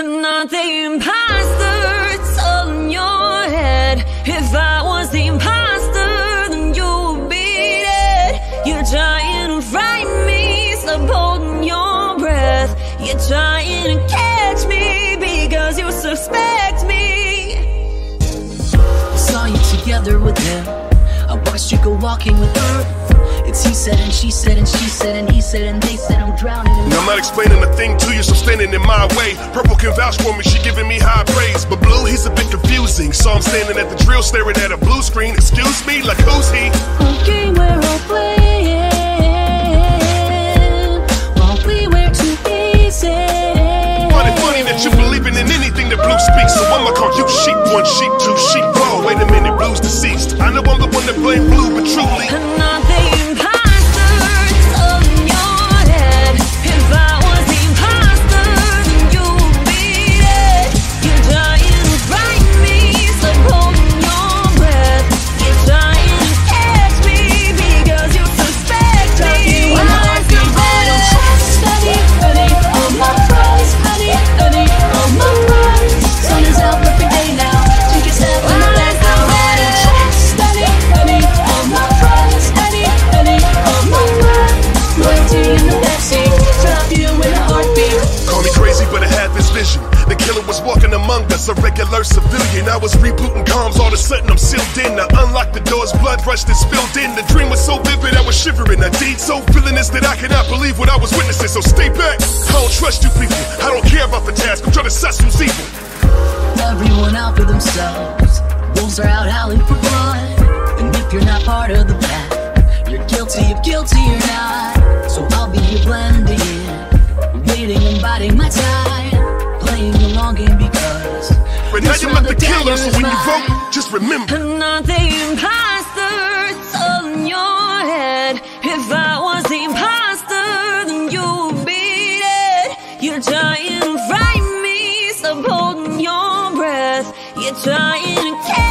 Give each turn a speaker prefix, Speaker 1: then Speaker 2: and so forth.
Speaker 1: not the imposter, it's all in your head. If I was the imposter, then you would beat it. You're trying to frighten me, stop holding your breath. You're trying to catch me because you suspect me.
Speaker 2: Saw you together with him. I watched you go walking with her. It's he said and she said and she said and he said and they said I'm drowning. In
Speaker 3: I'm not explaining a thing to you, so standing in my way. Purple can vouch for me, she giving me high praise. But blue, he's a bit confusing. So I'm standing at the drill, staring at a blue screen. Excuse me, like who's he?
Speaker 2: Okay, we're all playing. Won't we wear too easy?
Speaker 3: Funny, funny that you believing in anything that blue speaks. So I'ma call you sheep one, sheep two, sheep. Whoa, wait a minute, blue's deceased. I know I'm the one that blame blue, but
Speaker 2: a
Speaker 3: regular civilian. I was rebooting comms, all of a sudden I'm sealed in. I unlocked the doors, blood rushed and spilled in. The dream was so vivid, I was shivering. A deed so villainous that I cannot believe what I was witnessing. So stay back. I don't trust you people. I don't care about the task. I'm trying to suss who's evil.
Speaker 2: Everyone out for themselves. Wolves are out howling for blood. And if you're not part of the pack, you're guilty of guilty or not. So I'll be here blending Round
Speaker 3: let the killer, so when you vote, just remember.
Speaker 1: I'm not the imposter, it's all in your head. If I was the imposter, then you would beat it. You're trying to frighten me, stop holding your breath. You're trying to